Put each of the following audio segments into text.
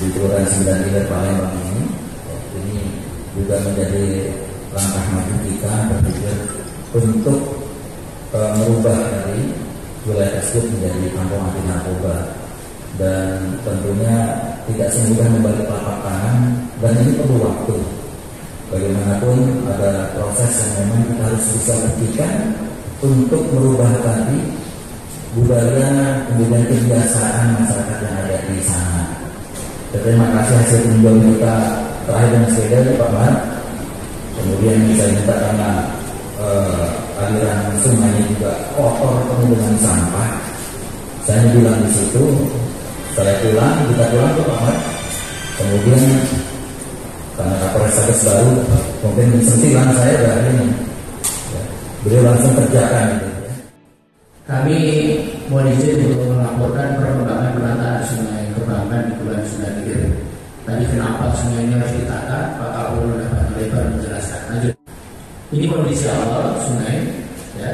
di Kelurahan Sembilan Ilir Palembang ini. Ini juga menjadi langkah maju kita berpikir untuk e, merubah dari wilayah tersebut menjadi kampung anti narkoba. Dan tentunya tidak semudah membalik telapak tangan. Dan ini perlu waktu. Bagaimanapun ada proses yang memang kita harus bisa buktikan untuk merubah tadi budaya kemudian kebiasaan masyarakat yang ada di sana. Terima kasih hasil tinjauan kita terakhir dengan sepeda Pak Mar. Kemudian saya minta karena uh, aliran sungainya juga kotor penuh dengan sampah. Saya bilang di situ, saya pulang, kita pulang ke Pak Mar. Kemudian karena Kapolres Sabes baru mungkin sentilan saya udah ini ya, beliau langsung kerjakan kami mohon izin untuk melaporkan perkembangan penataan sungai Kebanggan di bulan Sungai Tadi kenapa sungai ini harus ditata, Pak Kapolri dapat lebar menjelaskan. Lanjut. Ini kondisi awal sungai, ya,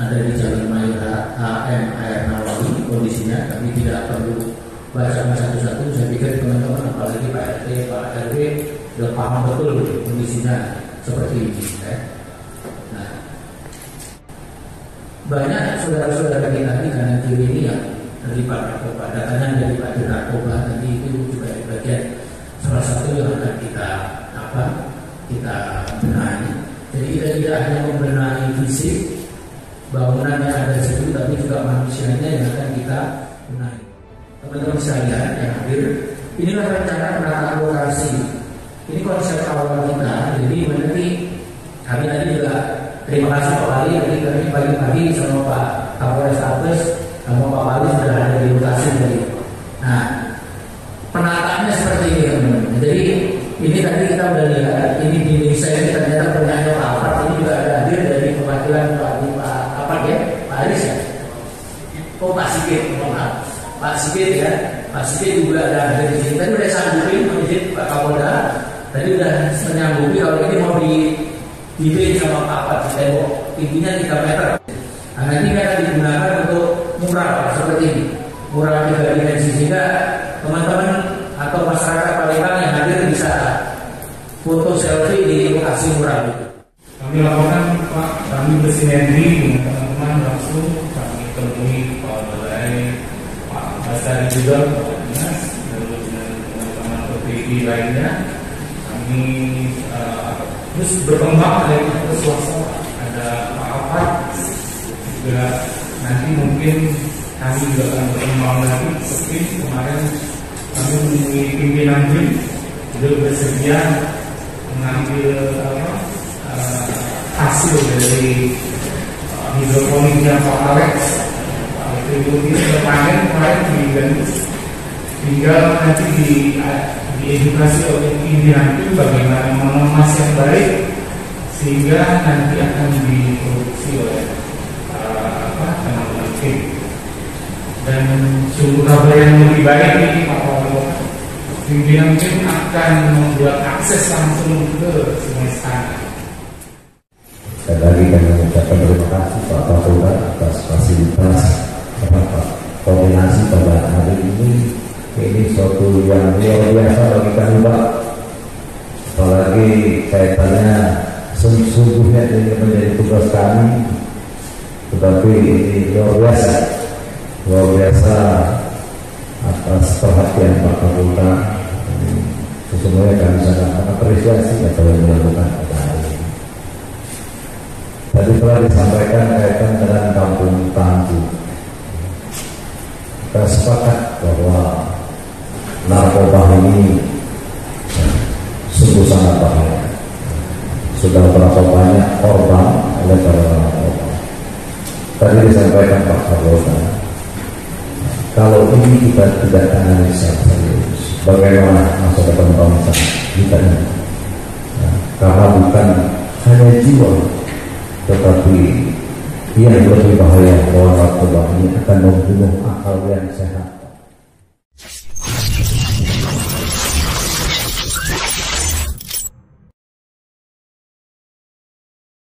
ada di Jalan Mayor HM Air Nawawi kondisinya. Kami tidak perlu baca satu-satu. Saya pikir teman-teman, apalagi Pak RT, Pak RW, sudah paham betul kondisinya seperti ini. Ya. Nah, banyak saudara-saudara kita di kanan kiri ini yang terlibat narkoba. Dari Pak narkoba tadi itu juga di bagian salah satu yang akan kita apa kita benahi. Jadi kita tidak hanya membenahi fisik bangunan yang ada di situ, tapi juga manusianya yang akan kita benahi. Teman-teman sekalian yang hadir, inilah rencana penataan lokasi. Ini konsep awal kita. Jadi nanti kami tadi juga terima kasih Pak Wali. Nanti kami pagi-pagi sama Pak Kapolres Tabes sama Pak Wali sudah ada di lokasi tadi. Nah, penataannya seperti ini teman-teman. Jadi ini tadi kita udah lihat ini di Indonesia ini ternyata Pak Alfred ini juga ada hadir dari perwakilan Pak Pak apa ya Pak Aris ya. Oh Pak Sigit, maaf. Pak Sigit ya, Pak Sigit juga ada hadir di sini. Tadi udah sanggupin izin Pak Kapolda. Tadi udah menyanggupi kalau ini mau di dibeli sama Pak Pak di tembok tingginya 3 meter. Nah nanti akan digunakan untuk mural seperti ini, mural tiga dimensi sehingga teman-teman atau masyarakat Palembang yang hadir bisa foto selfie di lokasi mural itu. Kami laporkan Pak, kami bersinergi dengan teman-teman langsung kami temui Pak Balai, Pak Basari juga, Pak Dinas, dan teman-teman PPI lainnya. Kami uh, terus berkembang dari swasta ada Pak Alfat juga nanti mungkin kami juga akan berkembang lagi seperti kemarin kami menemui pimpinan BIM beliau bersedia mengambil apa, uh, hasil dari uh, hidroponiknya Pak Alex Pak Alex itu sudah panen kemarin di Gandus tinggal nanti di diedukasi oleh pimpinan itu bagaimana mengemas yang baik sehingga nanti akan diproduksi oleh uh, apa teman-teman tim dan sungguh kabar yang lebih baik ini Pak Wali pimpinan tim akan membuat akses langsung ke Sungai Istana. Sekali lagi kami mengucapkan terima kasih Pak Kapolda atas fasilitas koordinasi pada hari ini. Ini suatu yang luar biasa bagi kami Pak. Apalagi kaitannya sesungguhnya ini menjadi tugas kami tetapi ini luar biasa luar biasa atas perhatian Pak Kapolda sesungguhnya kami sangat mengapresiasi apa yang dilakukan pada hari ini tadi telah disampaikan kaitan dengan kampung tangguh kita sepakat bahwa narkoba ini sungguh sangat bahaya. Sudah berapa banyak korban oleh para narkoba. Tadi disampaikan Pak Kapolda, kalau ini kita tidak tangani serius, bagaimana masa depan bangsa kita ini? Ya, karena bukan hanya jiwa, tetapi yang lebih bahaya bahwa narkoba ini akan membunuh akal yang sehat